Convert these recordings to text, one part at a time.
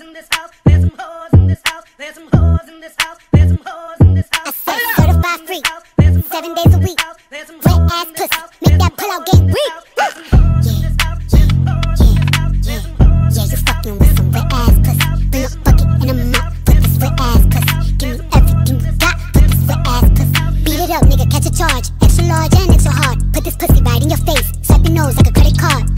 hoes in this house. There's some hoes in this house. There's some hoes in this house. There's some hoes in this house. I said certified freak, seven days a week. Wet ass pussy, make that pull out game weak. Yeah, yeah, yeah, yeah, yeah. You fucking with some wet ass pussy. Bring a bucket and a mop for this wet ass pussy. Give me everything you got for this wet ass pussy. Beat it up, nigga, catch a charge. Extra large and extra hard. Put this pussy right in your face. Swipe your nose like a credit card.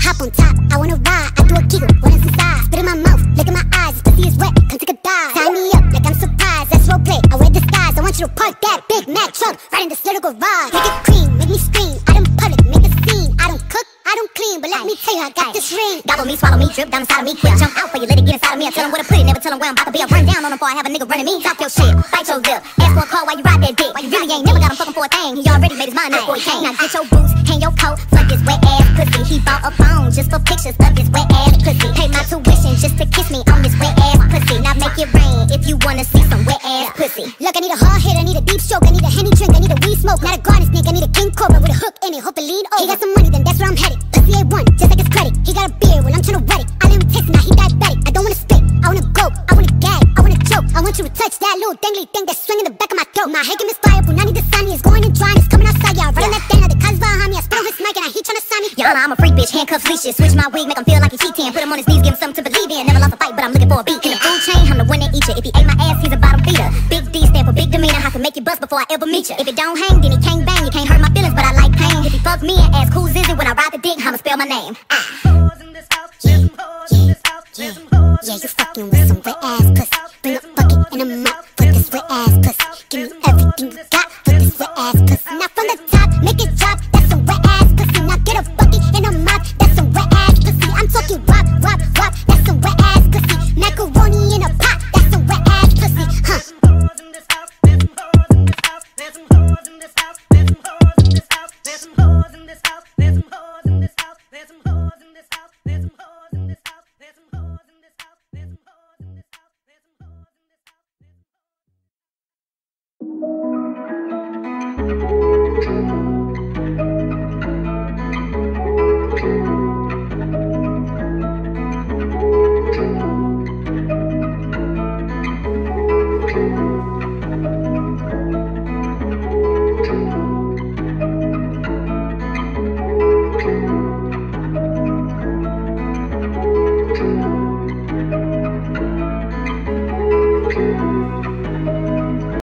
Make it cream, make me scream. I don't public, make a scene. I don't cook, I don't clean, but let me tell you, I got this ring. Gobble me, swallow me, drip down inside of me. Quick jump out for you, let it get inside of me. I tell 'em where to put it, never tell 'em where I'm about to be. I run down on 'em before I have a nigga running me. Talk your shit, bite your lip. Ask for a call while you ride that dick. Why you really ain't never got him fucking for a thing. He already made his mind up before he came. Now get your boots, hang your coat, fuck this wet ass pussy. He bought a phone just for pictures of this wet ass pussy. Pay my tuition just to kiss me on this wet ass pussy. Now make it rain if you wanna see some wet pussy. Look, I need a hard hit, I need a deep stroke, I need a henny drink, I need a weed smoke, not a garden snake, I need a king cobra with a hook in it, hope it lean over. He got some money, then that's where I'm headed. Pussy A1, just like his credit. He got a beard when I'm tryna wet it. I let him taste now he diabetic. I don't wanna spit, I wanna go, I wanna gag, I wanna choke. I want you to touch that little dangly thing that's swinging the back of my throat. My head is fire, Punani the sunny is going and drying, it's coming outside, y'all. Running that now the cuz behind me, I spit on his mic and I he tryna sign me. Honor, I'm a freak bitch, handcuffs, leashes. Switch my wig, make him feel like he cheating. Put him on his knees, give him something to believe in. Never lost a I'm looking for a beat. In the food chain, I'm the winner eater. If he ate my ass, he's a bottom feeder. Big D stand for big demeanor. I can make you bust before I ever meet you. If it don't hang, then he can't bang. You can't hurt my feelings, but I like pain. If he fuck me and ask who's is it when I ride the dick, I'ma spell my name. Ah. Hoes in this house. There's some hoes in this house. There's some hoes in Yeah, you fucking with some wet ass